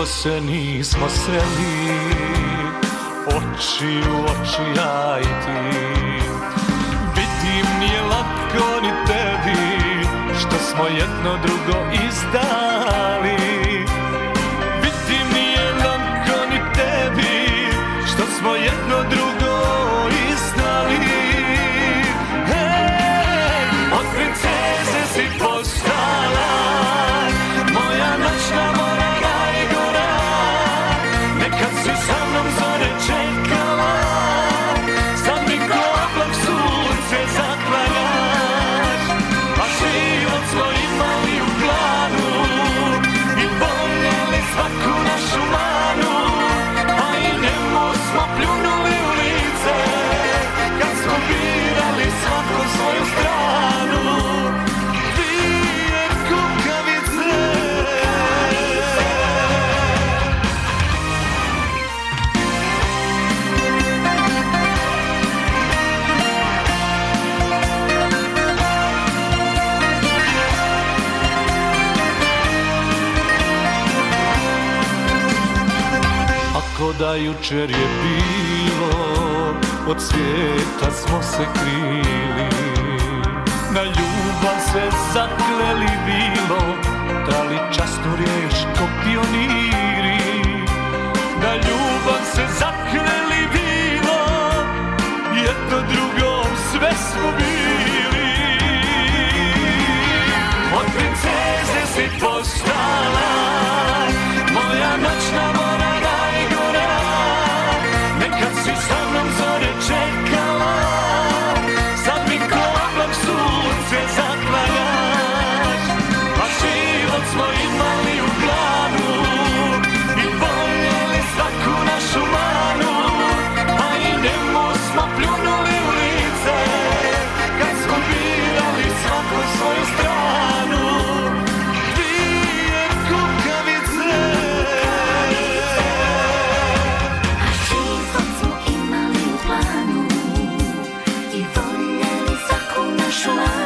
Dugo se nismo sreli Oči u oči ja i ti. Vidim nije lako ni tebi Što smo jedno drugo izdali. Vidim nije lako ni tebi Što smo jedno drugo da jučer je bilo Od svijeta smo se krili. Na ljubav se zakleli bilo Dali časnu riječ ko pioniri 说。